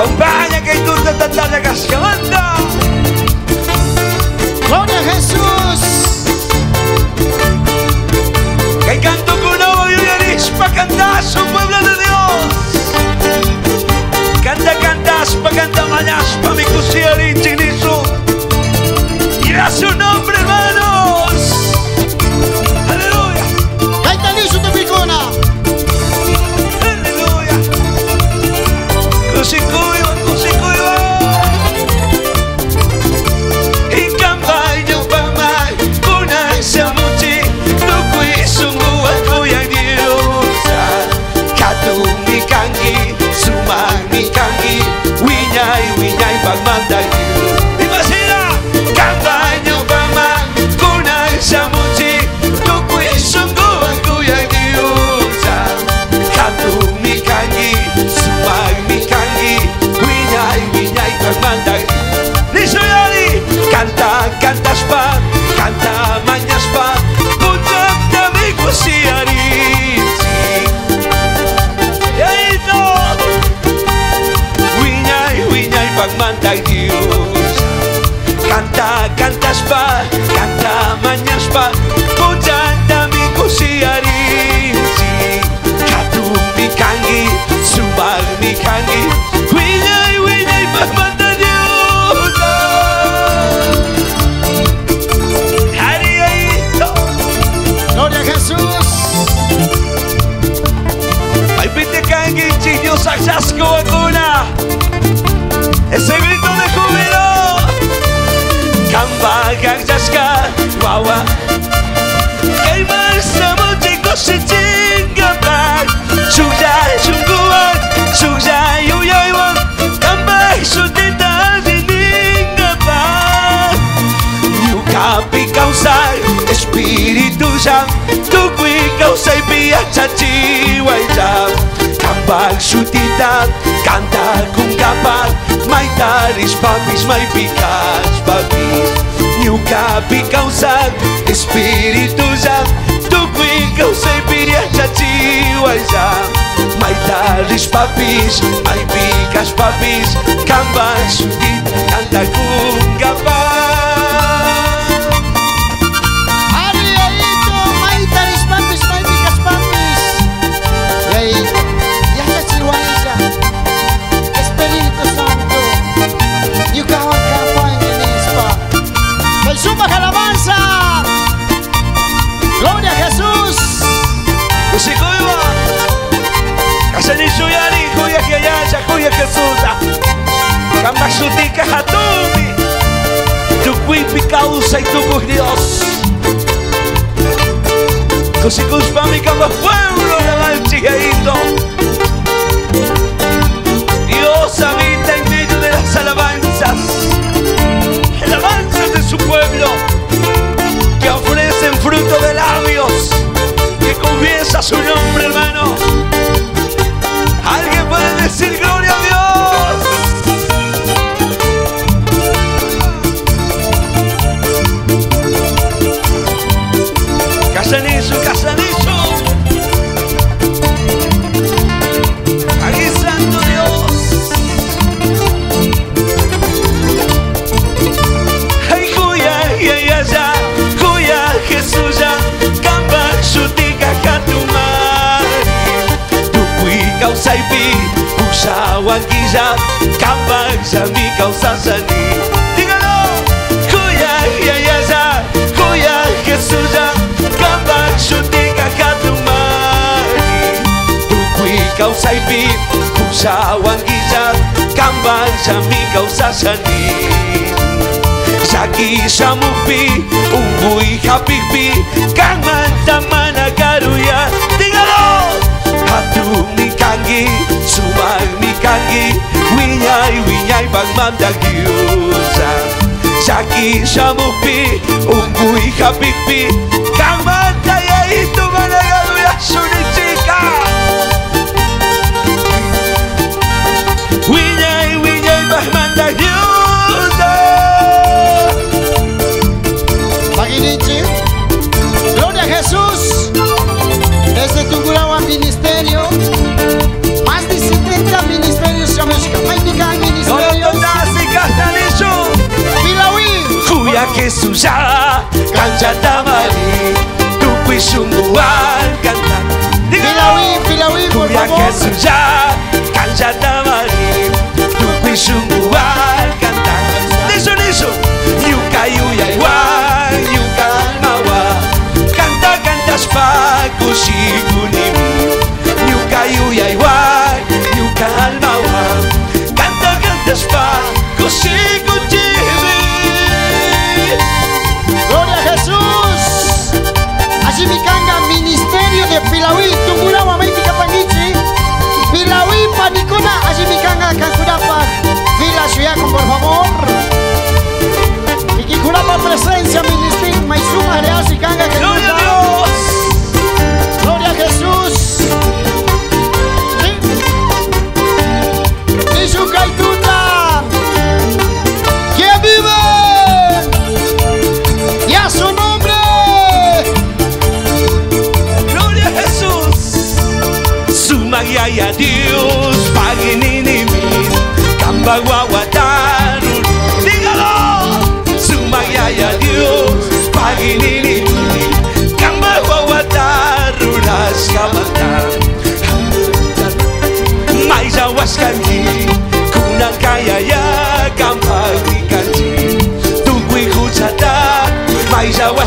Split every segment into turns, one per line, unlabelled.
Compaña que tú te estás de Cascabanda.
Gloria a Jesús.
Que canto con agua y una pa' cantar su pueblo de Dios. Canta, cantas, pa' canta, mañas, saxasco, vacuna. Ese grito de júbilo. Kamba, gagsaska, guagua. Kaimar, samo, chico, si chinga, bag. Suya, sunguan, suya, yuyaywan. Kamba, sutita, dininga, bag. Yukapi causar Espíritu Sam Baxutitat, canta com capat Maitaris, papis, mai picats, papis. I un cap i causat, espiritusat Tu qui causai piriatxa xiuajà Maitaris, papis,
mai picats, papis Can baxutitat, canta com capat Os ciclos pra me calça i pi, puxa o anguilla, cap baix a
mi calça saní. Digue-lo! Cuya, ia, ia, ja, cuya, que suja, cap baix ho tinc a cap Pukui calça i pi, puxa o anguilla, cap baix a mi calça saní. Saki shamupi, umbui hapipi, kangman tamana mandagi, suwag ni kangi, winyay, winyay usa,
Saki
siya mukpi, ungkuy kapikpi, Tukui Shunguan, Kanta.
Pilawi, Pilawi, por favor.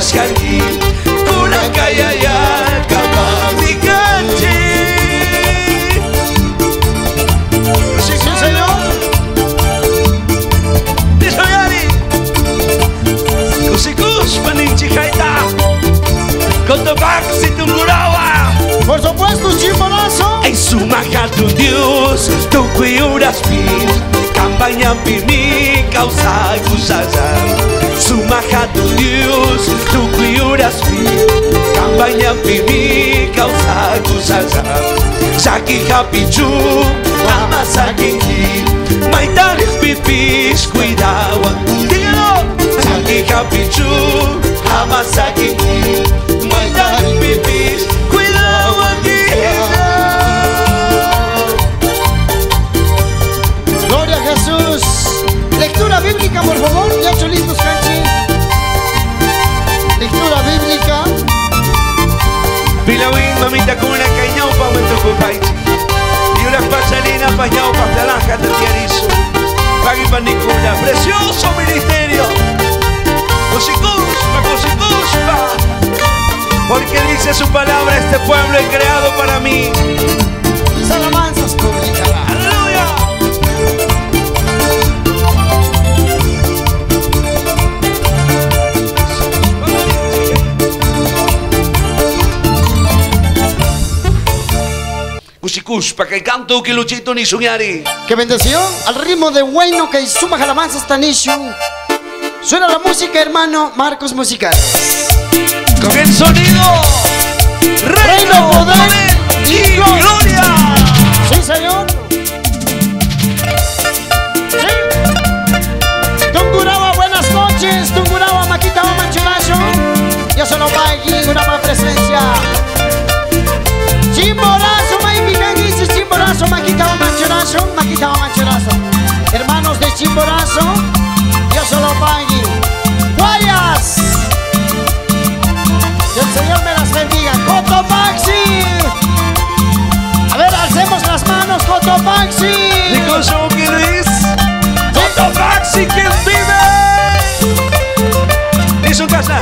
σκιανή που να καγιαγιά καμπάνι κάτσι.
Sì, sì, signor.
Disoiari. Kusikus paninchi kaita. Koto baksi tungurawa.
Por supuesto,
chimbarazo. En su maca tu dios, tu cuiuras pin. baina pini gauza guzazan Zumajatu diuz duk biurazpi Kanbaina pini gauza guzazan Zaki japitzu ama
zakiki Maitarez pipiz kuidauan Zaki japitzu ama
zakiki Mamita con una cañaupa, me tocó paichi. Y una pachalina, pañaupa, naranja, tatiarizo. Pagui panicuna, precioso ministerio. Cosicuspa, cosicuspa. Porque dice su palabra, este pueblo es creado para mí. Cusicuspa, que canto que luchito ni soñari.
¡Qué bendición! Al ritmo de bueno que suma alabanzas tanisho. Suena la música, hermano Marcos Musical.
Con el sonido.
Reino, poder
y
y gloria.
gloria.
Sí, señor. Chimborazo, yo solo aquí. Guayas. Que el Señor me las bendiga. Cotopaxi. A ver, alcemos las manos, Cotopaxi.
Digo yo que Luis. Cotopaxi que vive. Y su casa.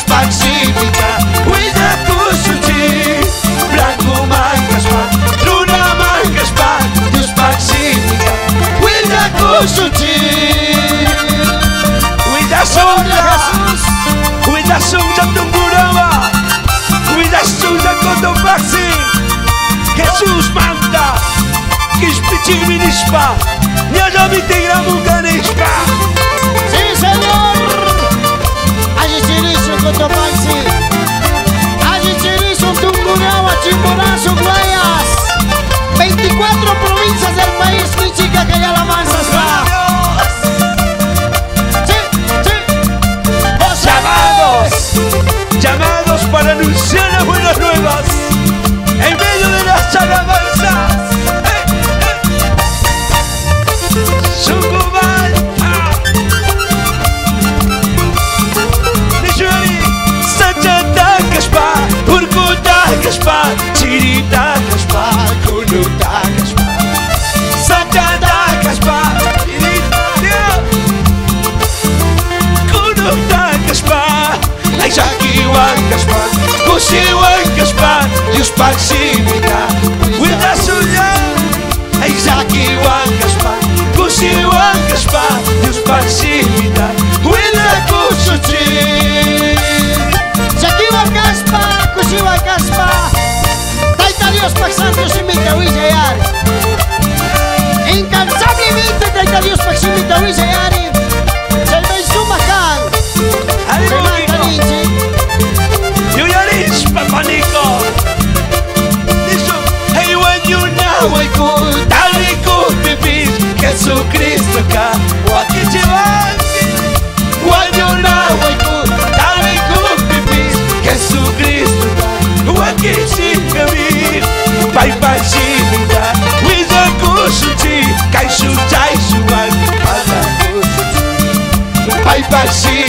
marcas pacifica Uida kusuti Branco marcas pa Luna marcas pa Deus pacifica Uida kusuti Uida sunja Uida sunja tumburama Uida sunja kotopaxi Jesus manda Kispitir minispa Nyaja mitigra
mukanispa Sim, senhor! Chirizo, Cotopaxi, allí Chirizo, Tungurawa, Chimborazo, Guayas. 24 provincias del país, mi chica, que ya la mansa está.
Llamados Llamados para anunciar las buenas nuevas
Dios Paxanto Simita Willayar. Incansablemente Taita Dios Paximita Willayari. Se me suma Khan. Se mata Ninchi.
Yuyarish Papaniko Dicho Hey when you know I could be peace Jesucristo ka Wakichiwanki When
Imaginda, Luisa Buxuti, Caixo Jaijuan, Pai
Baixinda.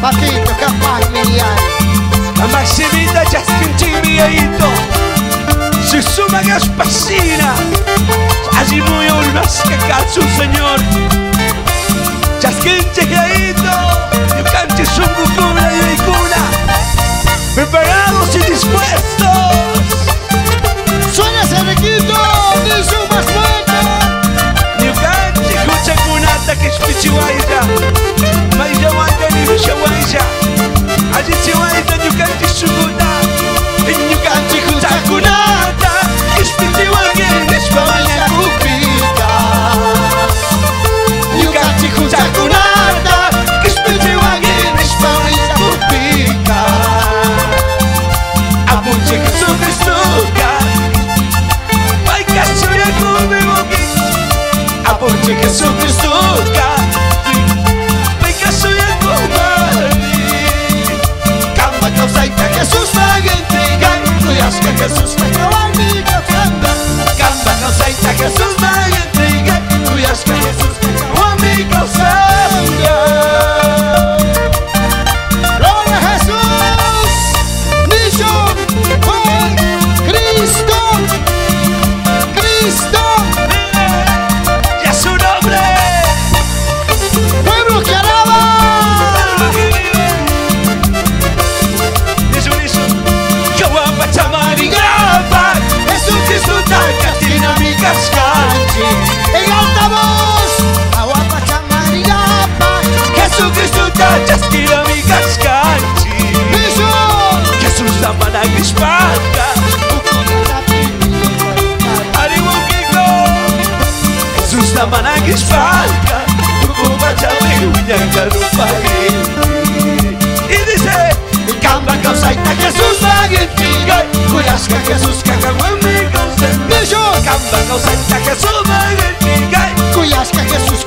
Papito, capaz miliar.
A Maximita Jaskintimieito. Si suma gaspasina. Allí muy un más que calzo, señor. Jaskintimieito. Yo canche su cucuna y vehicula. Preparados y dispuestos.
Suena ese requito.
Dice un más fuerte. Yo canche, escucha cunata que es
pichihuaita. Mayahuana. kusha wanja ajitiwa
ita nyukanti shuguda inyukanti
kuntakuna que
Jesús
cacahuame que Jesús
magen Miguel Cuyasca Jesús